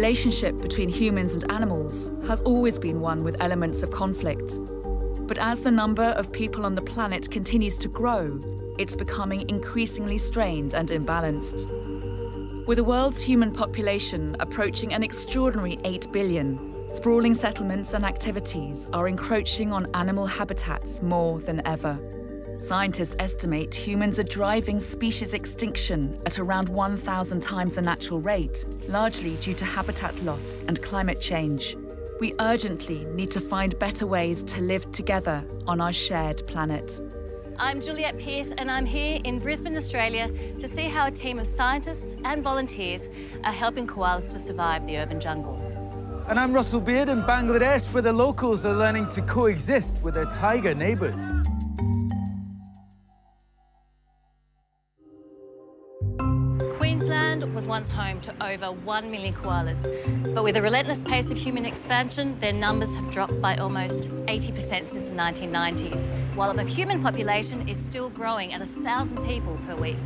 The relationship between humans and animals has always been one with elements of conflict. But as the number of people on the planet continues to grow, it's becoming increasingly strained and imbalanced. With the world's human population approaching an extraordinary 8 billion, sprawling settlements and activities are encroaching on animal habitats more than ever. Scientists estimate humans are driving species extinction at around 1,000 times the natural rate, largely due to habitat loss and climate change. We urgently need to find better ways to live together on our shared planet. I'm Juliette Pearce and I'm here in Brisbane, Australia to see how a team of scientists and volunteers are helping koalas to survive the urban jungle. And I'm Russell Beard in Bangladesh, where the locals are learning to coexist with their tiger neighbours. Once home to over 1 million koalas, but with the relentless pace of human expansion, their numbers have dropped by almost 80% since the 1990s, while the human population is still growing at 1,000 people per week.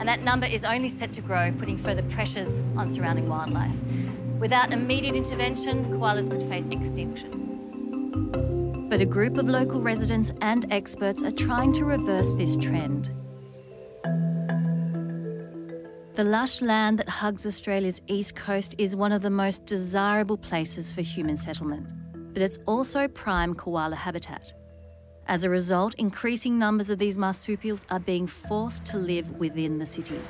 And that number is only set to grow, putting further pressures on surrounding wildlife. Without immediate intervention, koalas could face extinction. But a group of local residents and experts are trying to reverse this trend. The lush land that hugs Australia's east coast is one of the most desirable places for human settlement, but it's also prime koala habitat. As a result, increasing numbers of these marsupials are being forced to live within the city.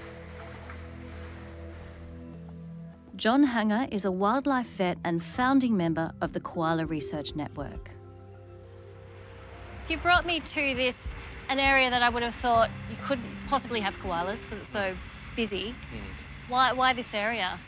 John Hanger is a wildlife vet and founding member of the Koala Research Network. You brought me to this, an area that I would have thought you couldn't possibly have koalas because it's so busy. Mm. Why, why this area?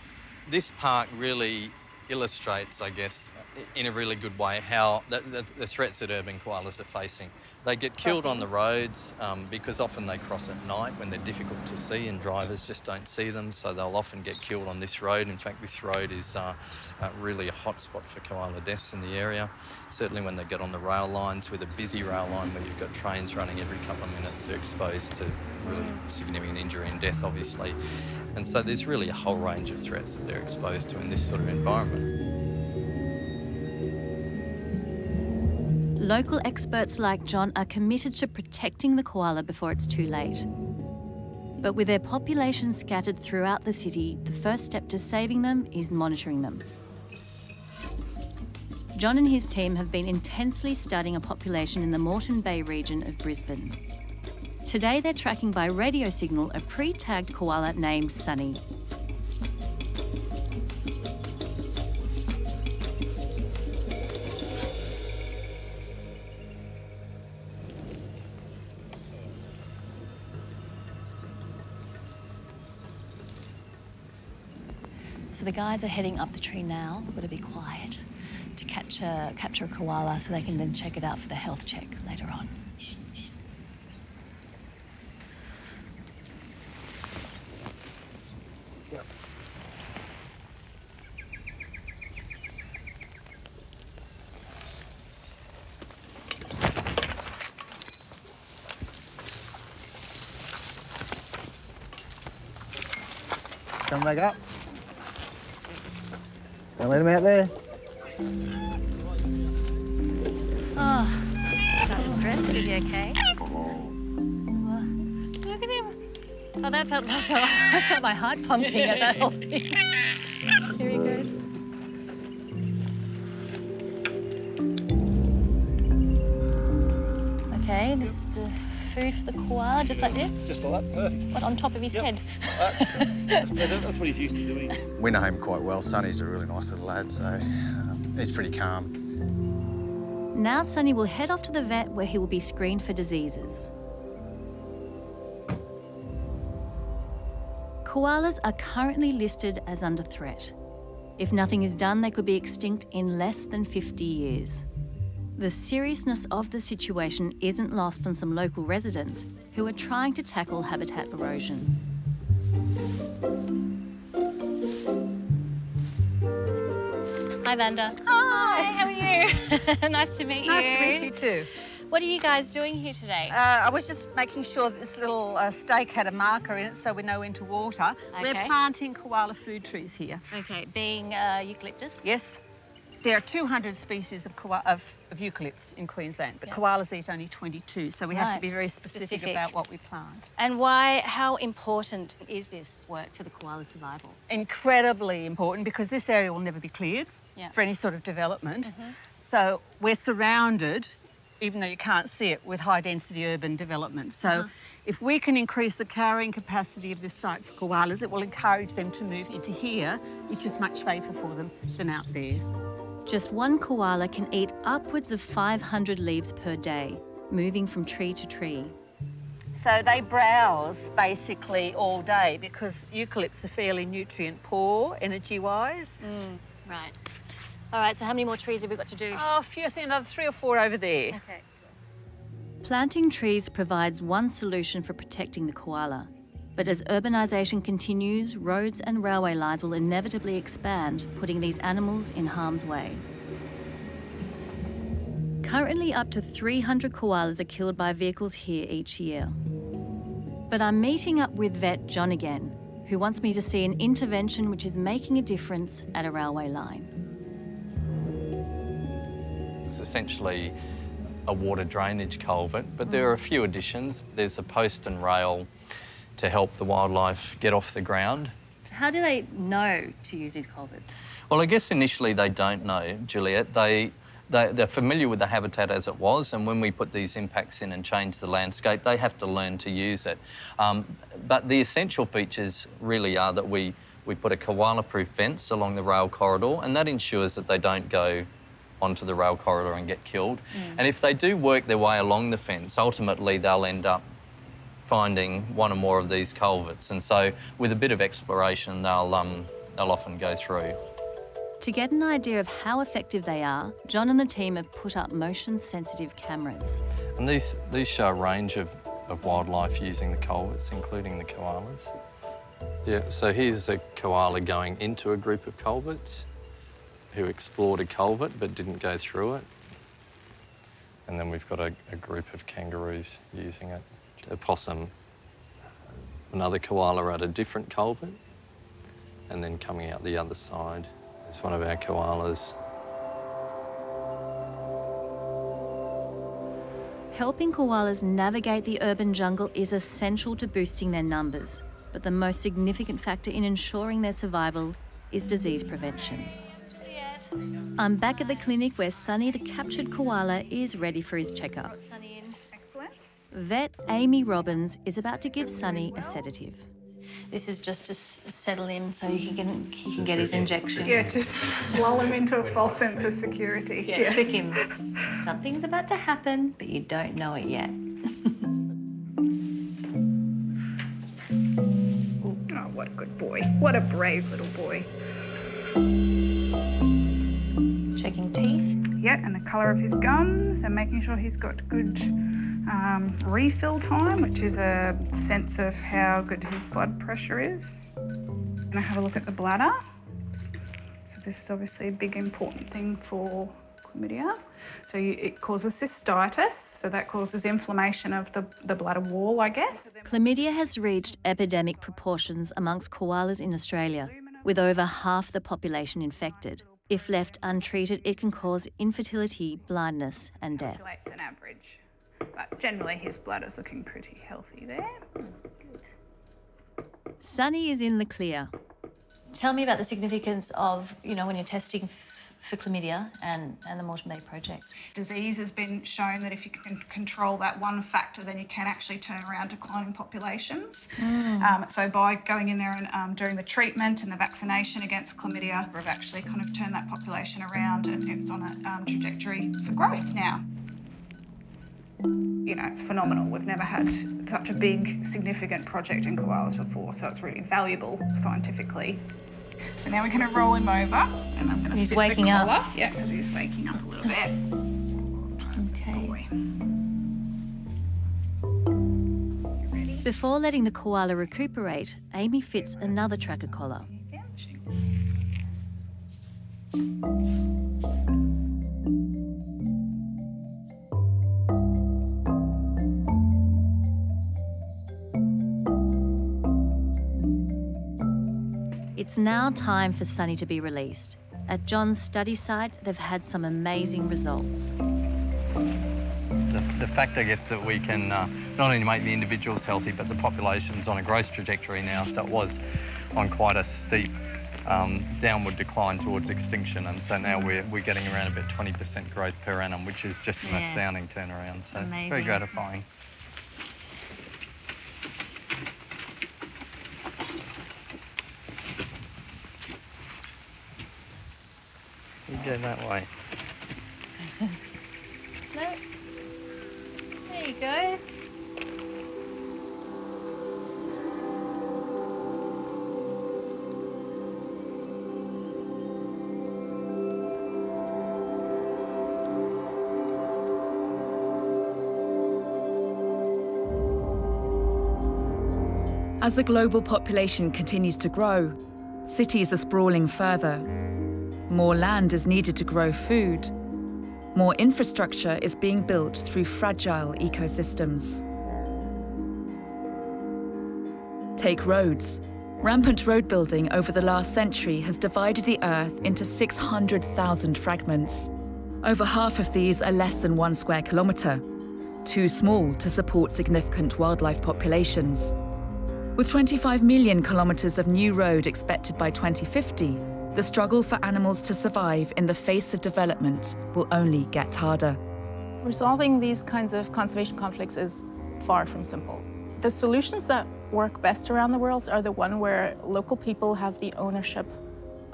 This park really illustrates, I guess, in a really good way how the, the, the threats that urban koalas are facing. They get killed Crossing. on the roads um, because often they cross at night when they're difficult to see and drivers just don't see them, so they'll often get killed on this road. In fact, this road is uh, uh, really a hotspot for koala deaths in the area. Certainly when they get on the rail lines with a busy rail line where you've got trains running every couple of minutes, they're exposed to really significant injury and death, obviously. And so there's really a whole range of threats that they're exposed to in this sort of environment. Local experts like John are committed to protecting the koala before it's too late. But with their population scattered throughout the city, the first step to saving them is monitoring them. John and his team have been intensely studying a population in the Moreton Bay region of Brisbane. Today they're tracking by radio signal a pre-tagged koala named Sunny. So the guides are heading up the tree now. Got to be quiet to catch a, capture a koala so they can then check it out for the health check later on. Come back up. Don't let him out there. Oh, not distressed. Is he okay? Look at him. Oh, that felt like I felt my heart pumping at that whole thing. Food for the koala, just like this. Just like that, perfect. What, on top of his head? That's, that's what he's used to doing. We know him quite well. Sonny's a really nice little lad, so um, he's pretty calm. Now Sonny will head off to the vet where he will be screened for diseases. Koalas are currently listed as under threat. If nothing is done, they could be extinct in less than 50 years. The seriousness of the situation isn't lost on some local residents who are trying to tackle habitat erosion. Hi, Vanda. Hi, how are you? nice to meet you. Nice to meet you too. What are you guys doing here today? Uh, I was just making sure that this little uh, stake had a marker in it so we know when to water. Okay. We're planting koala food trees here. okay, being uh, eucalyptus. Yes. There are 200 species of, koa- of, of eucalypts in Queensland, but Yeah. koalas eat only 22, so we have to be very specific, specific. about what we plant. And why, how important is this work for the koala survival? Incredibly important because this area will never be cleared Yeah. For any sort of development. So we're surrounded, even though you can't see it, with high density urban development. So Uh-huh. if we can increase the carrying capacity of this site for koalas, it will encourage them to move into here, which is much safer for them than out there. Just one koala can eat upwards of 500 leaves per day, moving from tree to tree. So they browse basically all day because eucalypts are fairly nutrient poor energy wise. Mm, right. All right, so how many more trees have we got to do? Oh, a few, I think another three or four over there. Okay. Planting trees provides one solution for protecting the koala. But as urbanisation continues, roads and railway lines will inevitably expand, putting these animals in harm's way. Currently, up to 300 koalas are killed by vehicles here each year. But I'm meeting up with vet John again, who wants me to see an intervention which is making a difference at a railway line. It's essentially a water drainage culvert, but there are a few additions. There's a post and rail to help the wildlife get off the ground. How do they know to use these culverts? Well, I guess initially they don't know, Juliet. They, they, they're familiar with the habitat as it was, and when we put these impacts in and change the landscape, they have to learn to use it. Um, but the essential features really are that we, we put a koala-proof fence along the rail corridor, and that ensures that they don't go onto the rail corridor and get killed. And if they do work their way along the fence, ultimately they'll end up finding one or more of these culverts. And so with a bit of exploration, they'll, um, they'll often go through. To get an idea of how effective they are, John and the team have put up motion sensitive cameras. And these, these show a range of, of wildlife using the culverts, including the koalas. Yeah, so here's a koala going into a group of culverts who explored a culvert but didn't go through it. And then we've got a, a group of kangaroos using it. A possum, another koala at a different culvert, and then coming out the other side is one of our koalas Helping koalas navigate the urban jungle is essential to boosting their numbers, but the most significant factor in ensuring their survival is disease prevention. I'm back at the clinic where Sunny, the captured koala, is ready for his checkup. Excellent. Vet Amy Robbins is about to give Sunny a sedative. This is just to s- settle him so he can he can get his injection. Yeah, just lull him into a false sense of security. Yeah, trick him. Something's about to happen, but you don't know it yet. Oh, what a good boy. What a brave little boy. Checking teeth. Yeah, and the colour of his gums, and making sure he's got good um, refill time, which is a sense of how good his blood pressure is. And I have a look at the bladder. So this is obviously a big important thing for chlamydia. So you, it causes cystitis, so that causes inflammation of the, the bladder wall, I guess. Chlamydia has reached epidemic proportions amongst koalas in Australia, with over half the population infected. If left untreated, it can cause infertility, blindness, and death. Calculates an average. But generally, his bladder's looking pretty healthy there. Sunny is in the clear. Tell me about the significance of, you know, when you're testing for chlamydia and, and the Moreton Bay project. Disease has been shown that if you can control that one factor, then you can actually turn around declining populations. Um, so by going in there and um, doing the treatment and the vaccination against chlamydia, we've actually kind of turned that population around and it's on a um, trajectory for growth now. You know, it's phenomenal. We've never had such a big, significant project in koalas before, so it's really valuable scientifically. So now we're going to roll him over, and I'm going to He's waking up. Yeah, because he's waking up a little bit. Okay. Before letting the koala recuperate, Amy fits another tracker collar. It's now time for Sunny to be released. At John's study site, they've had some amazing results. The, the fact, I guess, that we can uh, not only make the individuals healthy, but the population's on a growth trajectory now. So it was on quite a steep um, downward decline towards extinction, and so now we're, we're getting around about 20% growth per annum, which is just an Yeah. astounding turnaround. So very Amazing. gratifying. You go that way. No. There you go. As the global population continues to grow, cities are sprawling further. More land is needed to grow food. More infrastructure is being built through fragile ecosystems. Take roads. Rampant road building over the last century has divided the Earth into 600,000 fragments. Over half of these are less than one square kilometre, too small to support significant wildlife populations. With 25 million kilometres of new road expected by 2050, the struggle for animals to survive in the face of development will only get harder. Resolving these kinds of conservation conflicts is far from simple. The solutions that work best around the world are the one where local people have the ownership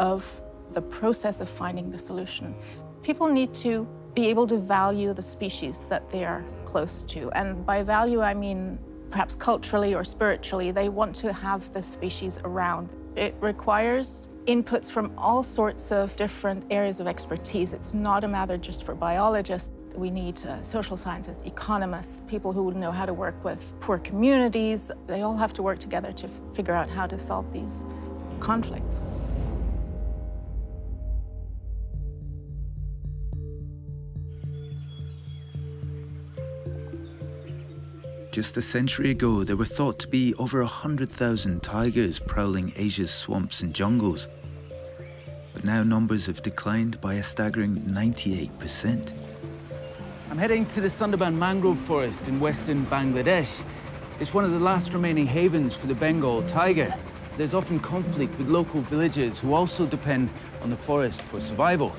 of the process of finding the solution. People need to be able to value the species that they are close to. And by value, I mean perhaps culturally or spiritually, they want to have the species around. It requires inputs from all sorts of different areas of expertise. It's not a matter just for biologists. We need uh, social scientists, economists, people who know how to work with poor communities. They all have to work together to figure out how to solve these conflicts. Just a century ago, there were thought to be over 100,000 tigers prowling Asia's swamps and jungles. But now numbers have declined by a staggering 98%. I'm heading to the Sundarban mangrove forest in western Bangladesh. It's one of the last remaining havens for the Bengal tiger. There's often conflict with local villagers who also depend on the forest for survival.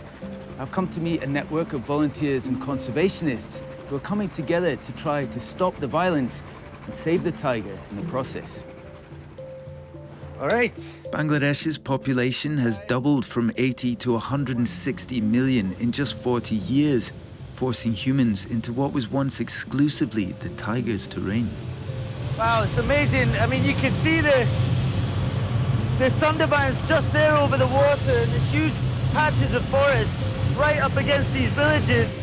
I've come to meet a network of volunteers and conservationists who are coming together to try to stop the violence and save the tiger in the process. All right. Bangladesh's population has doubled from 80 to 160 million in just 40 years, forcing humans into what was once exclusively the tiger's terrain. Wow, it's amazing. I mean, you can see the the Sundarbans just there over the water and there's huge patches of forest right up against these villages.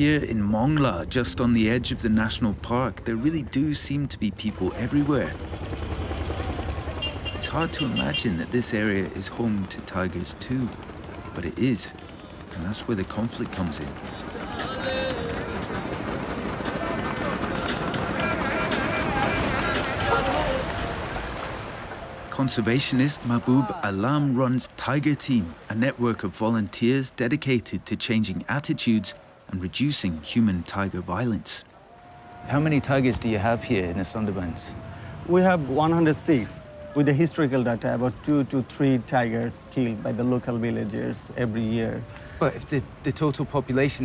Here in Mongla, just on the edge of the national park, there really do seem to be people everywhere. It's hard to imagine that this area is home to tigers too, but it is, and that's where the conflict comes in. Conservationist Mahbub Alam runs Tiger Team, a network of volunteers dedicated to changing attitudes and reducing human tiger violence. How many tigers do you have here in the Sundarbans? We have 106 with the historical data, about two to three tigers killed by the local villagers every year. But if the, the total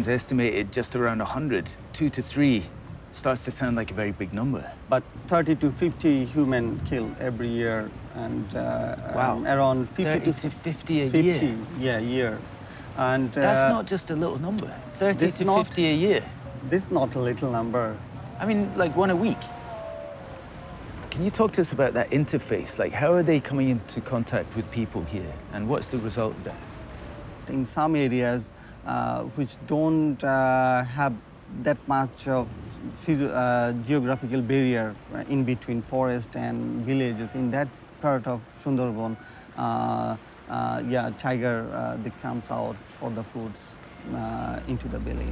is estimated just around 100, two to three starts to sound like a very big number. But 30 to 50 human killed every year, and uh, Wow. um, around 50 30 to to 50 a 50, year. Yeah, year. And That's uh, not just a little number. 30 to not- 50 a year. This is not a little number. I mean, like one a week. Can you talk to us about that interface? Like, how are they coming into contact with people here? And what's the result of that? in some areas uh, which don't uh, have that much of uh, geographical barrier uh, in between forest and villages. In that part of Sundarban, uh, yeah, tiger uh, they comes out for the foods. uh, into the village.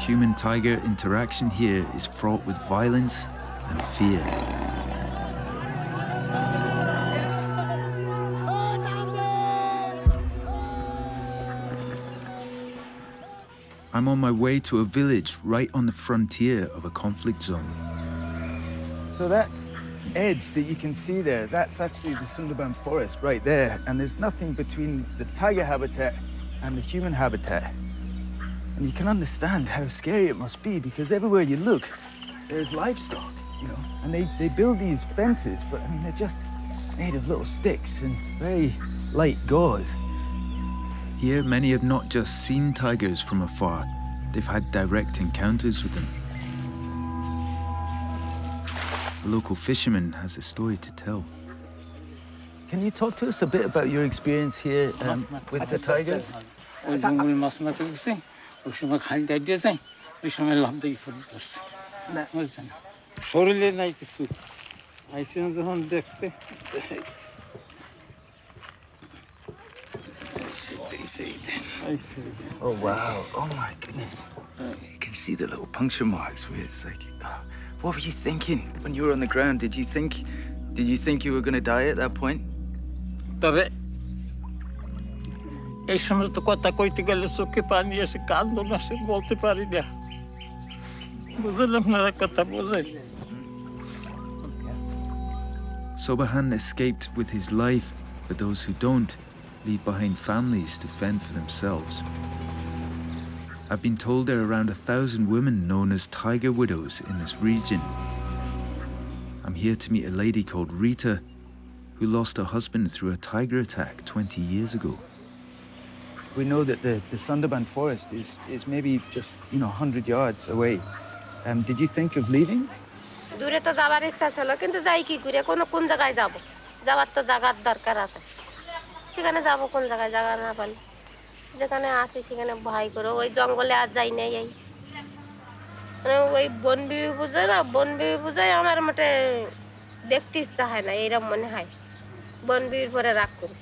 Human tiger interaction here is fraught with violence and fear. I'm on my way to a village right on the frontier of a conflict zone. So that edge that you can see there, that's actually the Sundarban forest right there. And there's nothing between the tiger habitat and the human habitat. And you can understand how scary it must be because everywhere you look, there's livestock, you know. And they, they build these fences, but I mean, they're just made of little sticks and very light gauze. Here, many have not just seen tigers from afar, they've had direct encounters with them. A local fisherman has a story to tell. Can you talk to us a bit about your experience here um, with the tigers? ওই জঙ্গল মাছ মারতে গেছে ওই সময় খালি দাঁড়িয়ে যায় ওই সময় লাভ দিয়ে ফেলে ধরছে বুঝছেন শরীরে নাই কিছু আইসিন যখন দেখতে Oh, wow. Oh, my goodness. You can see the little puncture marks where it's like, oh, what were you thinking when you were on the ground? Did you think, did you think you were going to die at that point? তবে এই সমস্ত কথা কইতে গেলে চোখে পানি আসে কান্দন আসে বলতে পারি না বুঝলেন আপনারা কথা বুঝেন Sobahan escaped with his life, but those who don't leave behind families to fend for themselves. I've been told there are around a thousand women known as tiger widows in this region. I'm here to meet a lady called Rita, who lost her husband through a tiger attack 20 years ago. We know that the, the Sundarban forest is, is maybe just, you know, 100 yards away. Um, did you think of leaving? দূরে যেখানে আসি সেখানে ভয় করে ওই জঙ্গলে আর যাই নাই এই মানে ওই বন বিবি পুজো না বন বিবি পুজোয় আমার মোটে দেখতে ইচ্ছা হয় না এইরকম মনে হয় বন বিবির পরে রাগ করি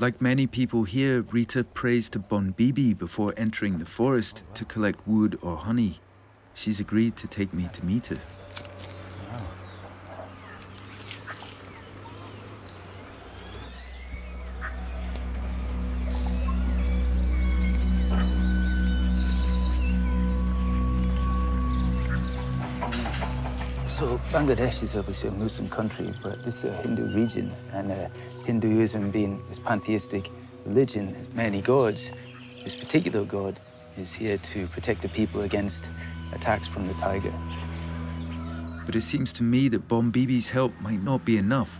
Like many people here, Rita prays to Bon Bibi before entering the forest to collect wood or honey. She's agreed to take me to meet her. So Bangladesh is obviously a Muslim country, but this is a Hindu region, and uh, Hinduism being this pantheistic religion, many gods, this particular god is here to protect the people against attacks from the tiger. But it seems to me that Bon Bibi's help might not be enough.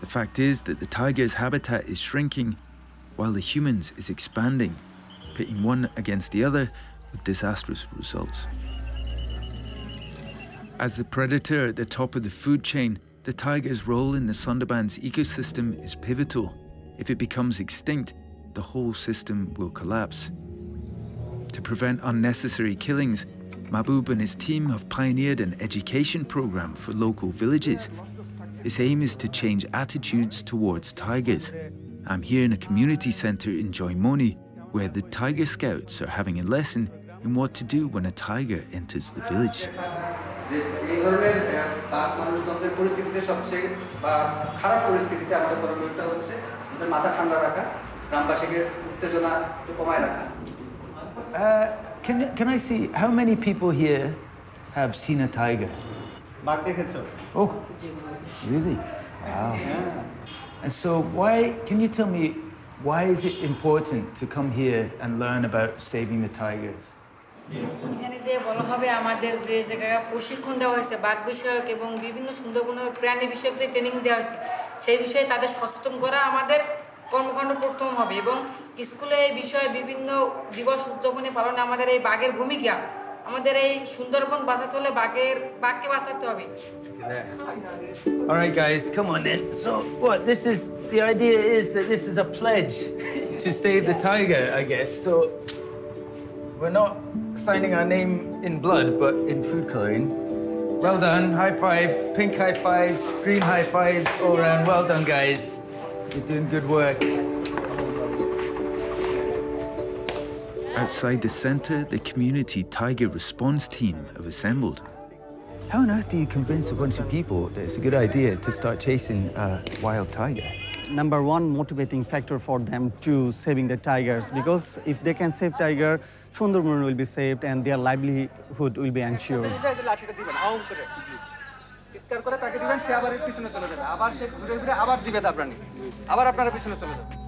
The fact is that the tiger's habitat is shrinking while the humans is expanding, pitting one against the other with disastrous results. As the predator at the top of the food chain, the tiger's role in the Sundarban's ecosystem is pivotal. If it becomes extinct, the whole system will collapse. To prevent unnecessary killings, Mahbub and his team have pioneered an education program for local villages. Its aim is to change attitudes towards tigers. I'm here in a community centre in Joymoni, where the Tiger Scouts are having a lesson in what to do when a tiger enters the village. যে এই ধরনের পাক মানুষতন্ত্রের পরিস্থিতিতে সবচেয়ে বা খারাপ পরিস্থিতিতে আমাদের করণীয়টা হচ্ছে আমাদের মাথা ঠান্ডা রাখা গ্রামবাসীকে উত্তেজনা একটু কমায় রাখা Uh, can, can I see how many people here have seen a tiger? বাঘ দেখেছো Oh, really? Wow. And so, why, can you tell me, why is it important to come here and learn about saving the tigers? এখানে যে বলা হবে আমাদের যে জায়গায় প্রশিক্ষণ দেওয়া হয়েছে বাঘ বিষয়ক এবং বিভিন্ন সুন্দরবনের প্রাণী বিষয়ক যে ট্রেনিং দেওয়া হয়েছে সেই বিষয়ে তাদের সচেতন করা আমাদের কর্মকাণ্ড প্রথম হবে এবং স্কুলে এই বিষয়ে বিভিন্ন দিবস উদযাপনে পালনে আমাদের এই বাঘের ভূমিকা আমাদের এই সুন্দরবন বাঁচাতে হলে বাঘের বাঘকে বাঁচাতে হবে All guys, come on then. So, what? This is the idea is that this is a pledge to save the tiger, I guess. So, we're not signing our name in blood, but in food coloring. Well done. High five. Pink high fives, green high fives all around. Well done, guys. You're doing good work. Outside the centre, the community tiger response team have assembled. How on earth do you convince a bunch of people that it's a good idea to start chasing a wild tiger? Number one motivating factor for them to saving the tigers because if they can save tiger, Sundarban will be saved and their livelihood will be ensured. চিৎকার করে তাকে দিবেন সে আবার পিছনে চলে যাবে আবার সে ঘুরে ফিরে আবার দিবে তার প্রাণী আবার আপনারা পিছনে চলে যাবেন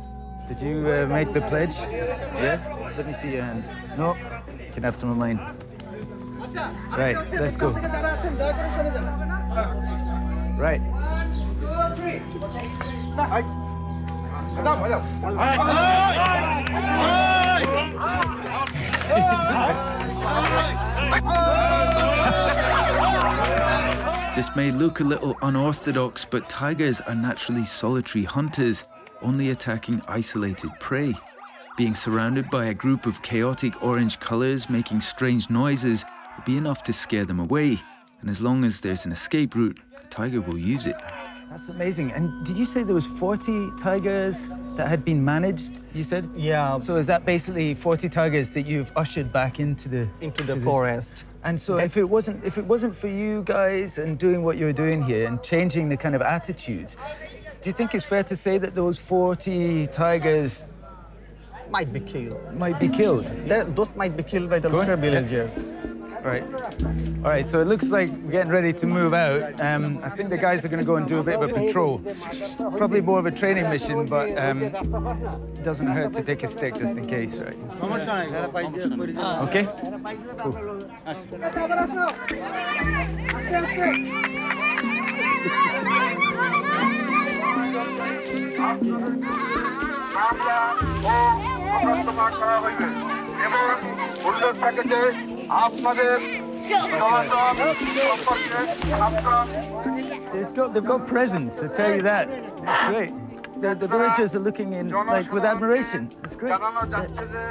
Did you uh, make the pledge? Yeah? Let me see your hands. No? You can have some of mine. Right, let's go. যারা আছেন দয়া করে সরে যান Right. This may look a little unorthodox, but tigers are naturally solitary hunters, only attacking isolated prey. Being surrounded by a group of chaotic orange colours making strange noises will be enough to scare them away. And as long as there's an escape route, a tiger will use it. That's amazing. And did you say there was 40 tigers that had been managed, you said? Yeah. So is that basically 40 tigers that you've ushered back into the Into the forest. And so if it wasn't if it wasn't for you guys and doing what you're doing here and changing the kind of attitudes, do you think it's fair to say that those 40 tigers Might be killed. might be killed? That, those might be killed by the local villagers. Right. All right, so it looks like we're getting ready to move out. Um, I think the guys are going to go and do a bit of a patrol. Probably more of a training mission, but um, it doesn't hurt to take a stick just in case, right? Okay? Cool. এবং উল্লেখ থাকে যে আপনাদের সমাধান সম্পর্কে আপনার They've got, they've got presents, I tell you that. It's great. The, the villagers are looking in like with admiration. It's great. জানানো যাচ্ছে যে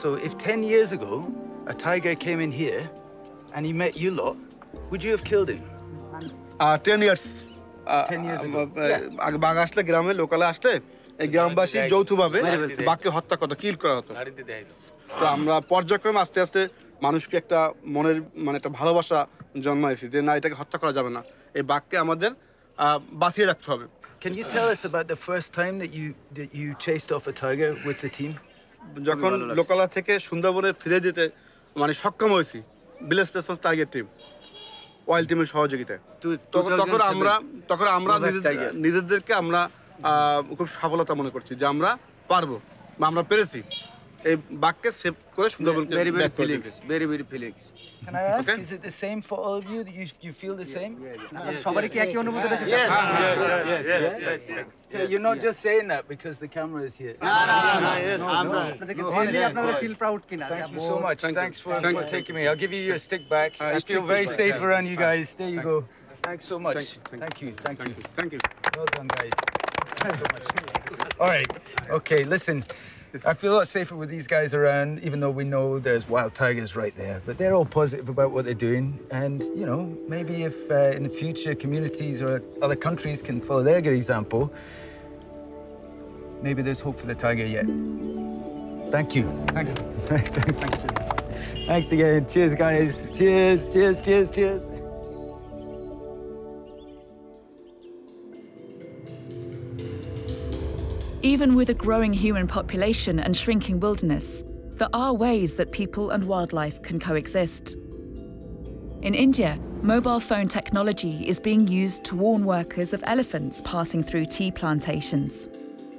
So if 10 years ago a tiger came in here and he met you lot, would you have killed him? Ten years 10 years ago. আগে বাঘ আসলে গ্রামে লোকালে আসলে এই গ্রামবাসী যৌথভাবে বাঘকে হত্যা করতো কিল করা হতো তো আমরা পর্যায়ক্রমে আস্তে আস্তে মানুষকে একটা মনের মানে একটা ভালোবাসা জন্মাইছি যে না এটাকে হত্যা করা যাবে না। এই বাঘকে আমাদের বাঁচিয়ে রাখতে হবে। Can you tell us about the first time that you that you chased off a tiger with the team? যখন লোকালা থেকে সুন্দরবনে ফিরে যেতে মানে সক্ষম হয়েছি village response target team wild টিমের সহযোগিতায়। তখন তখন আমরা তখন আমরা নিজেদের- নিজেদেরকে আমরা আহ, খুব সফলতা মনে করছি যে আমরা পারব বা আমরা পেরেছি। এই বাঘকে সেভ করে সুন্দরবনকে Very, very back করে Felix. দিতে। Very, very Felix. Can I ask, is it the same for all of you? That you, you feel the same? সবারই কি একই অনুভূতি হচ্ছে? Yes. Yes, yes, yes, yes, So you're not just saying that because the camera is here. No, no, no, no, yes, আমরা আপনাদেরকে really আপনারা feel proud কিনা? Thank you যে so আপু- much. Thank you. Thanks for, Thank for you. taking me. I'll give you your stick back. Uh, I stick feel is very back. safe Yes. around you Thank guys. There you go. Thanks so much. Thank you. Thank you. Thank you. Thank you. Well done, guys. Thanks so much. All right. Okay, listen. I feel a lot safer with these guys around, even though we know there's wild tigers right there. But they're all positive about what they're doing. And, you know, maybe if uh, in the future communities or other countries can follow their good example, maybe there's hope for the tiger yet. Thank you. Thank you. Thank you. Thanks again. Cheers, guys. Cheers, cheers, cheers, cheers. Even with a growing human population and shrinking wilderness, there are ways that people and wildlife can coexist. In India, mobile phone technology is being used to warn workers of elephants passing through tea plantations.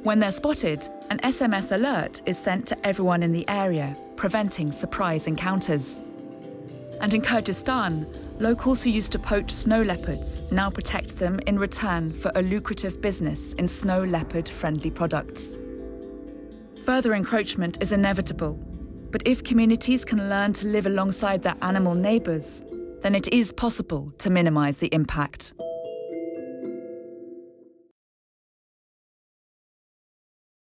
When they're spotted, an SMS alert is sent to everyone in the area, preventing surprise encounters. And in Kyrgyzstan, locals who used to poach snow leopards now protect them in return for a lucrative business in snow leopard friendly products. Further encroachment is inevitable, but if communities can learn to live alongside their animal neighbours, then it is possible to minimise the impact.